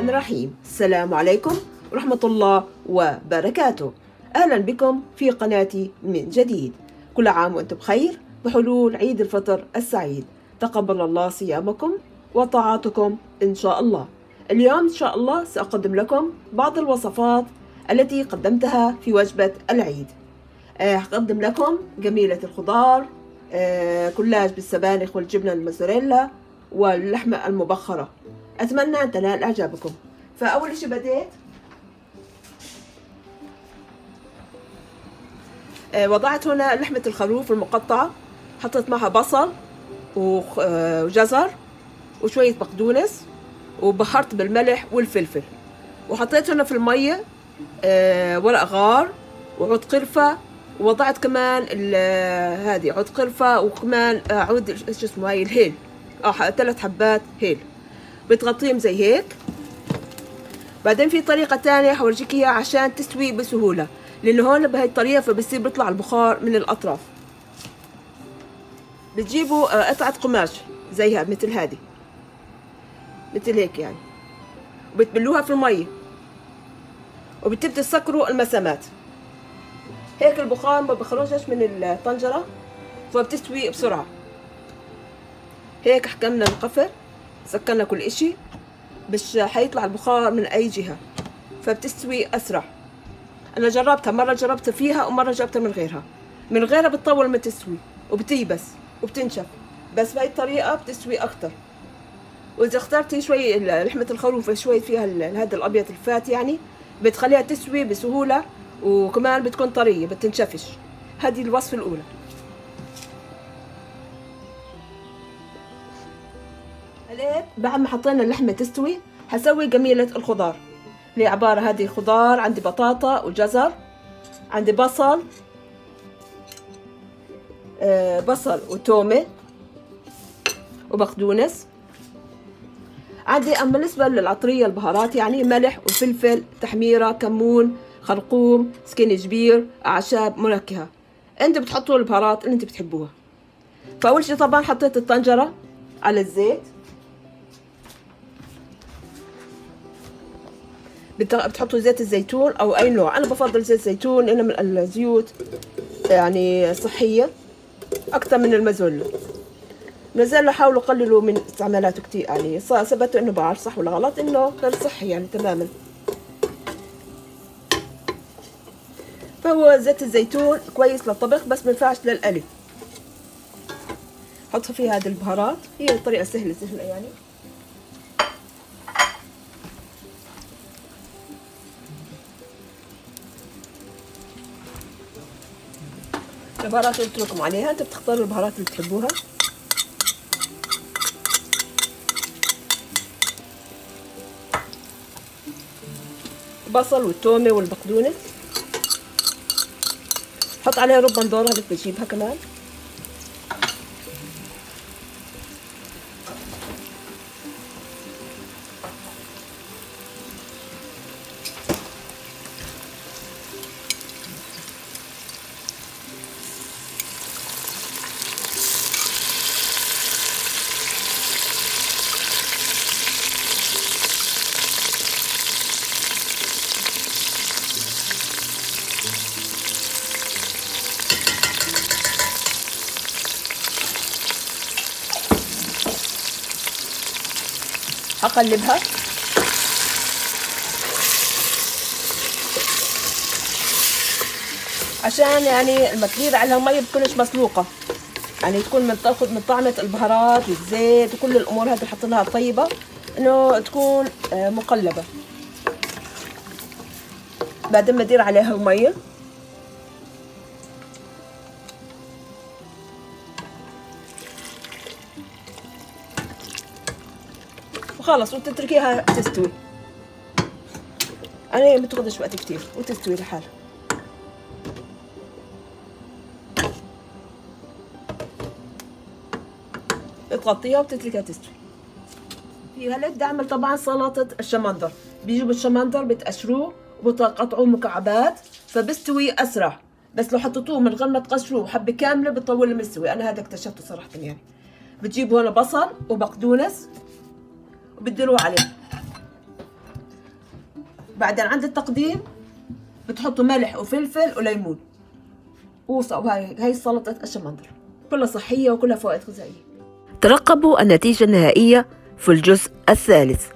الرحمن الرحيم. السلام عليكم ورحمة الله وبركاته. أهلا بكم في قناتي من جديد. كل عام وأنتم بخير بحلول عيد الفطر السعيد. تقبل الله صيامكم وطاعاتكم إن شاء الله. اليوم إن شاء الله سأقدم لكم بعض الوصفات التي قدمتها في وجبة العيد. أقدم لكم جميلة الخضار آه، كلاج بالسبانخ والجبنة الموزاريلا واللحمة المبخرة. أتمنى أن تنال إعجابكم. فأول شيء بديت؟ آه، وضعت هنا لحمة الخروف المقطعة حطيت معها بصل آه، وجزر وشوية بقدونس وبهرت بالملح والفلفل. وحطيت هنا في المية ورق غار وعود قرفة. ووضعت كمان هذه عود قرفة وكمان عود شو اسمه هاي الهيل. آه ثلاث حبات هيل. بتغطيهم زي هيك. بعدين في طريقة تانية حورجيك إياها عشان تستوي بسهولة لأنه هون بهي الطريقة فبصير بيطلع البخار من الأطراف. بتجيبوا قطعة قماش زيها مثل هذه مثل هيك يعني. وبتبلوها في المية. وبتبدأ تسكروا المسامات. هيك البخار ما بخرجش من الطنجرة فبتستوي بسرعة. هيك حكمنا القفل سكرنا كل إشي مش حيطلع البخار من أي جهة. فبتستوي أسرع. أنا جربتها مرة جربتها فيها ومرة جربتها من غيرها. من غيرها بتطول ما تستوي وبتيبس وبتنشف. بس بهي الطريقة بتستوي أكتر. وإذا اخترتي شوي لحمة الخروف شوي فيها هذا الأبيض الفات يعني بتخليها تسوي بسهولة وكمان بتكون طرية بتنشفش. هذه الوصفة الأولى. هلأ بعد ما حطينا اللحمة تستوي حسوي جميلة الخضار. اللي عبارة هذه خضار عندي بطاطا وجزر عندي بصل آه بصل وتومة وبقدونس. عندي أما بالنسبة للعطرية البهارات يعني ملح وفلفل تحميرة كمون خرقوم سكينجبير أعشاب منكهة. أنتوا بتحطوا البهارات اللي أنتوا بتحبوها. فأول شي طبعا حطيت الطنجرة على الزيت. بتحطوا زيت الزيتون أو أي نوع. أنا بفضل زيت الزيتون لأنه من الزيوت يعني صحية أكثر من المازولا. المازولا حاولوا قللوا من استعمالاته كثير يعني ثبتوا إنه بعرف صح ولا غلط إنه غير صحي يعني تماما. فهو زيت الزيتون كويس للطبخ بس ما ينفعش للقلي حط فيه هذه البهارات هي الطريقة سهلة سهلة يعني. البهارات اللي قلت عليها. أنت بتختاروا البهارات اللي بتحبوها البصل والتومة والبقدونس. حط عليها ربع ذره بجيبها كمان. هقلبها عشان يعني المكريرة على المية بتكونش مسلوقة. يعني تكون من تاخذ من طعمة البهارات والزيت وكل الأمور هذه بحط لها طيبة إنه تكون آه، مقلبة. بعدين بدير عليها المية وخلص وتتركيها تستوي. أنا ما تاخذش وقت كتير وتستوي لحالها. تغطيها وتتركها تستوي. في هلا بدي اعمل طبعا سلطة الشمندر. بيجيبوا الشمندر بتقشروه وبتقطعوه مكعبات فبستوي أسرع. بس لو حطيتوه من غير ما تقشروه حبة كاملة بتطول المستوي. أنا هذا اكتشفته صراحة يعني. بتجيبوا هنا بصل وبقدونس وبتديروه عليه بعدين عند التقديم بتحطوا ملح وفلفل وليمون. وهاي هاي سلطة الشمندر كلها صحية وكلها فوائد غذائية. ترقبوا النتيجة النهائية في الجزء الثالث.